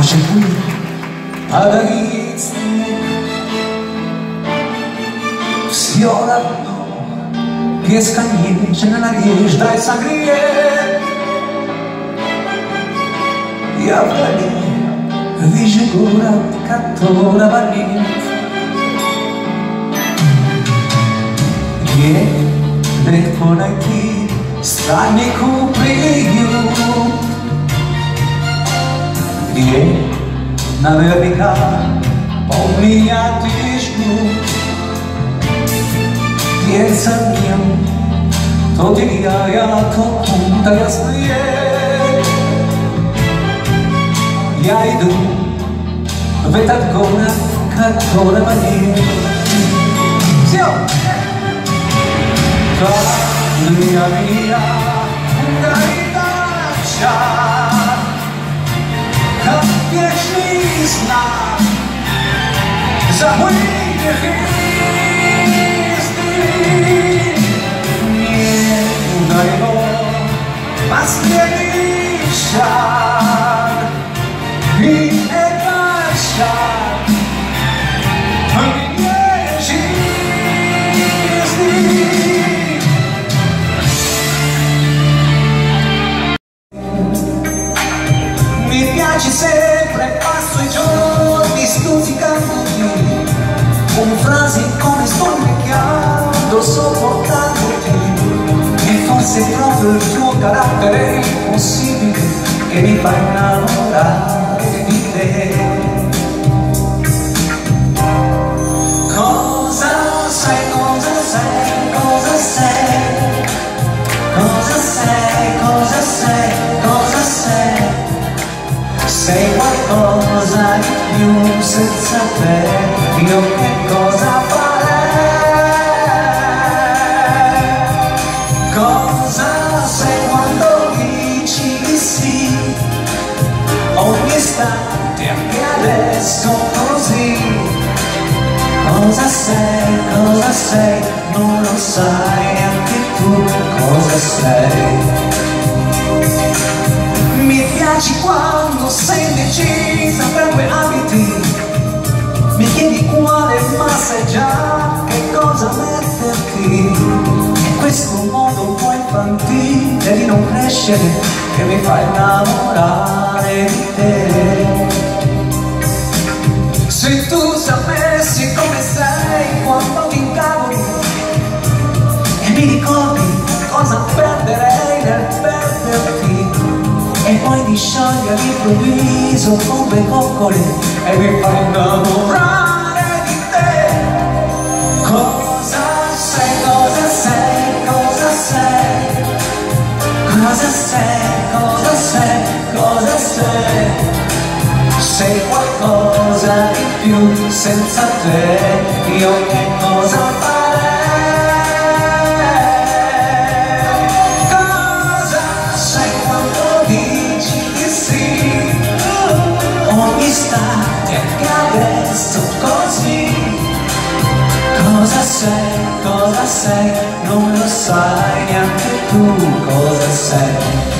Может быть, подарить снег Все равно бесконечно надеждой согреет Я вдали вижу город, которого нет. Где легко найти страннику приют Ανεβικά ομοιά της μου Piensan το día ya conjunta ya estoy Y ahí tú Vete al cona, cantona maní Sio Cada día mía Una vida is not. The way it is to Deine was denn ich sag, wie etwas sag. Sempre, passo i giorni stuzzicandoti Con frasi come sto invecchiando, sopportandoti E forse è proprio il tuo carattere impossibile Che mi fa innamorare di te sei qualcosa di più senza te, io che cosa farei? Cosa sei quando dici di sì? Ogni istante, anche adesso così. Cosa sei, cosa sei, non lo sai anche tu cosa sei. Piaci quando sei indecisa per quei abiti. Mi chiedi quale masseggiare, che cosa metterti. In questo modo un po' infantile di non crescere Che mi fa innamorare di te. Se tu sapessi come sei quando ti incavoli E mi ricordi cosa perderei e poi ti scioglie all'improvviso come coccole e mi fai innamorare di te. Cosa sei, cosa sei, cosa sei? Cosa sei, cosa sei, cosa sei? Sei qualcosa di più senza te. Io che cosa farei sei, cosa sei? Non lo sai neanche tu cosa sei